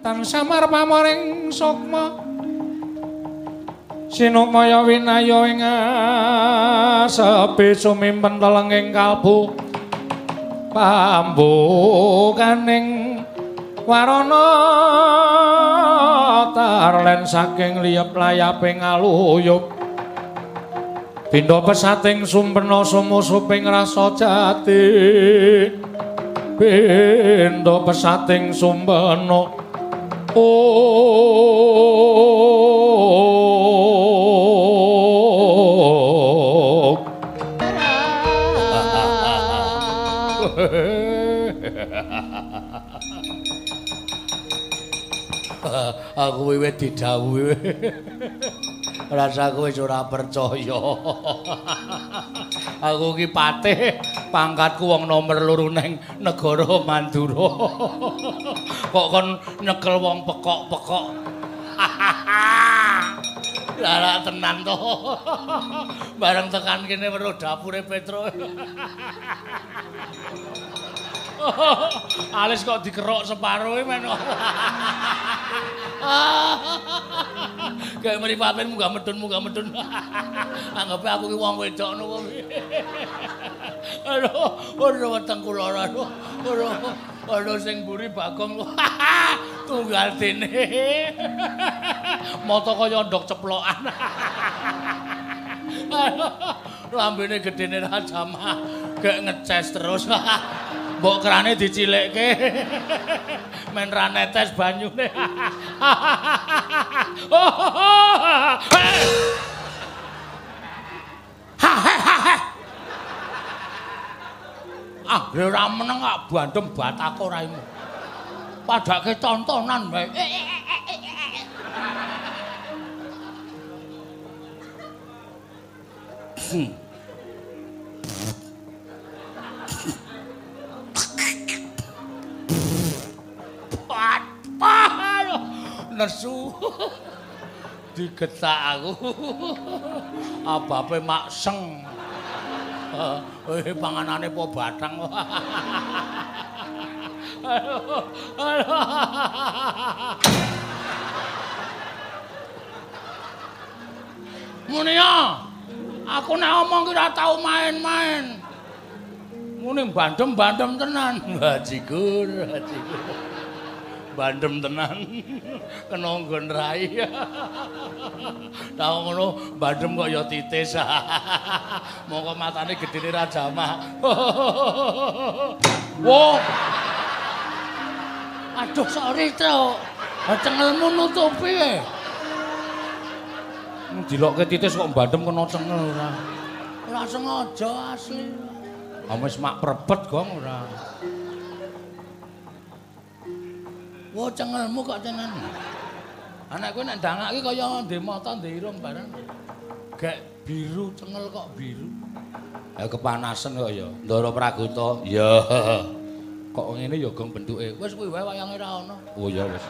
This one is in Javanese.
tan samar pamoring sukma. Sinukmaya winaya ing sepi sumimpen telenging kalbu. Pambukaning warana tarlen saking liyep layaping aluyup. Bindo pesating sumpena sumusuping rasa jati. Bindo pesating sumpena Oh Aku wiwit didhawuhi. Rasaku wis ora percaya. Aku ki patih, pangkatku wong nomor loro ning negara Mandura. Kok kon nyekel wong pekok-pekok. Lara tenan to. Bareng tekan kene weruh dapure Petro. Alis kok dikerok separuhe men. Kayak mripatmu munggah medun munggah medun. Anggepe aku ki wong wedok kuwi. Aduh, ora weteng kula ora. Aduh, aduh sing mburi Bagong. Tunggal dene. Mata kaya ndok ceplokan. Lambene gedene Raja Mah. Gek ngeces terus. Mbok krane dicilikke. Men ra netes banyune. Ah, ora meneng kok bandem batako raimu. Padake tontonan wae. Nesu. Digetak aku. Abape makseng. Eh panganane po batang. Muni ya. Aku nek omong ki ora tau main-main. Muni bandem-bandem tenan. Bajigur, bajigur. Bandem tenan. Kena nggon rai. Tau ngono bandem kok ya titis. Mongko matane gedene raja mah wo aduh sorry tro cengelmu nutupi e dilokke titis kok bandem kena cengel ora. Ora sengaja asli. Ames mak prebet gong ora. Wo cengelmu kok tenan. Anakku nek ndangake kaya ndek mata ndek irung bareng. Gek biru cengel kok biru. Ya kepanasan kok ya. Ndara Praguta. Ya. Kok ngene ya gong bentuke. Wis kuwi wae wayange ra ono. Oh ya wis.